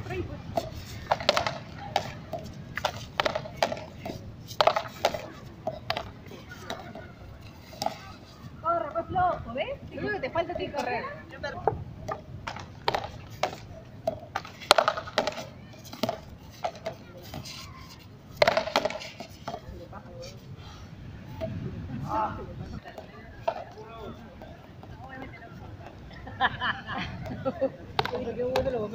otro ahí, pues. Corre, pues flojo, ¿ves? Yo creo que te falta a ti correr.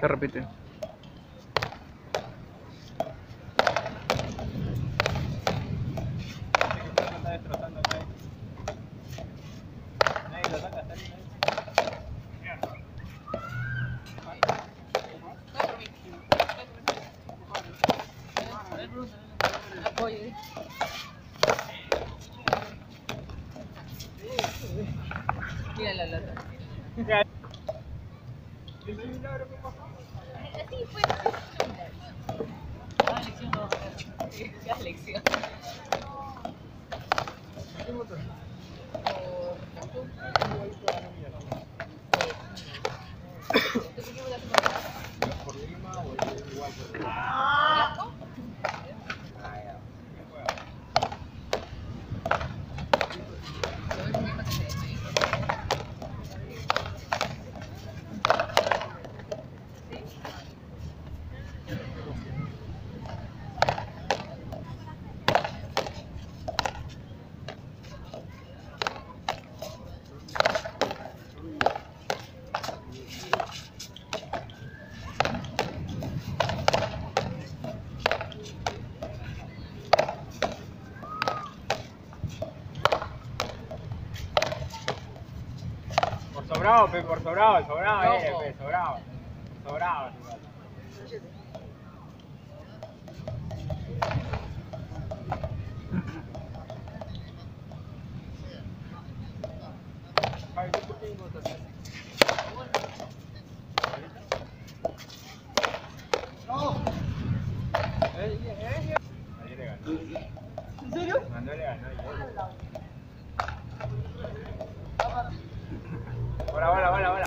Se repite. Mira la lata. Así fue. Cada lección vamos a ver. Cada lección. Por sobrado, pe, por sobrado, sobrado, No, eh, po. pe, sobrado. Sobrado. Ay, Hola, hola, hola.